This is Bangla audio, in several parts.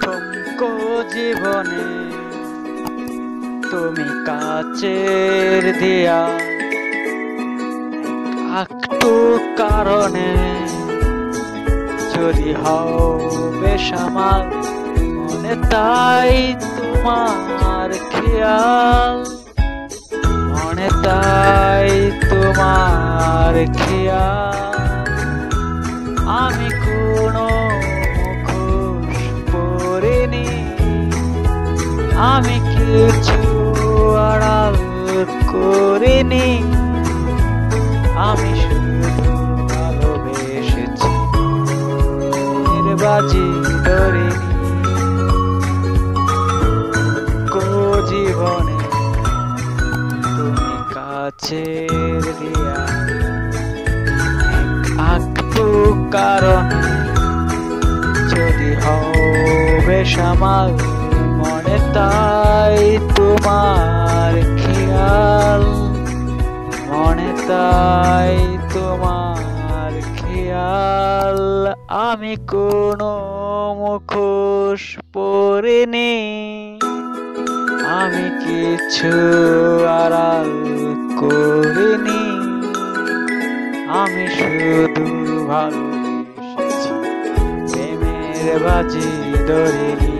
থমকো জীবনে তুমি কাচের দিয়া একটু কারণে যদি হও বেসামাল, মনে তাই তোমার খেয়াল। মনে তাই তোমার খেয়াল আমি কোনো মুখোশ পরিনি। আমি কিছু আড়াল করিনি। আমি শুধু ভালোবেসেছি বাজি ধরিনি কারণে যদি হবে সামাল, মনে তাই তোমার খেয়াল। মনে তাই তোমার খেয়াল। আমি কোনো মুখোশ পরিনি। আমি কিছু আড়াল করিনি। আমি শুধু ভালোবেসেছি প্রেমের বাজি ধরিনি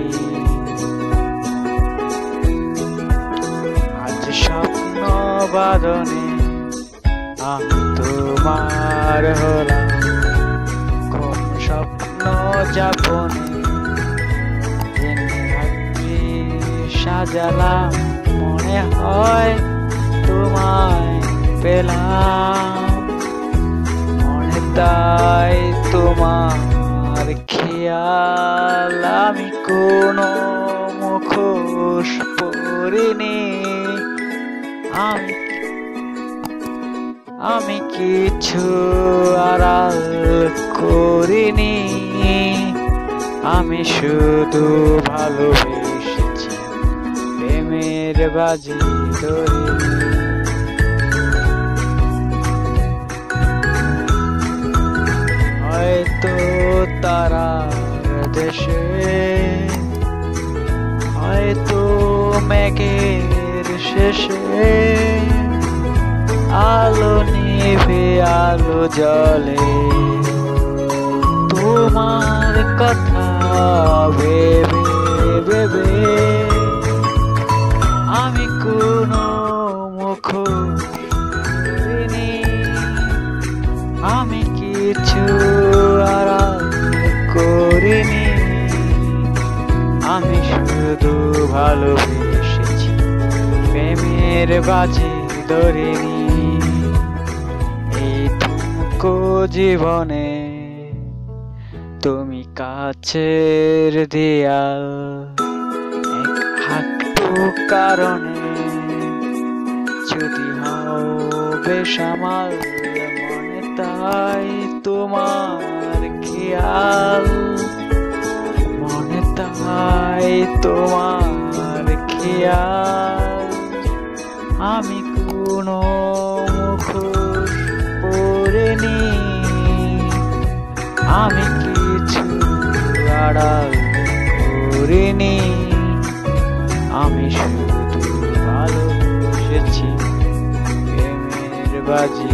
আজ স্বপ্ন বাদনে আমি তোমার হলাম। ঘুম স্বপ্ন যাপনে সাজালাম। মনে হয় তোমায় পেলাম। মনে তাই তোমার খেয়াল আমি কোনো মুখোশ পরিনি। আমি আমি কিছু আড়াল করিনি। আমি শুধু ভালোবেসেছি প্রেমের বাজি ধরিনি। দেশে। হয়তো মেঘের শেষে আলো নিভে আলো জলে তোমার কথা ভেবে ভেবে আমি শুধু ভালোবেসেছি। প্রেমের বাজি ধরিনি। এই জীবনে তুমি কাছের দেয়াল, এক হাঁটু কারণে যদি হও বেসামাল, মনে তাই তোমার খেয়াল। তাই তোমার খেয়াল আমি কোনো মুখোশ পরিনি আমি কিছু আড়াল করিনি। আমি শুধু ভালোবেসেছি, প্রেমের বাজি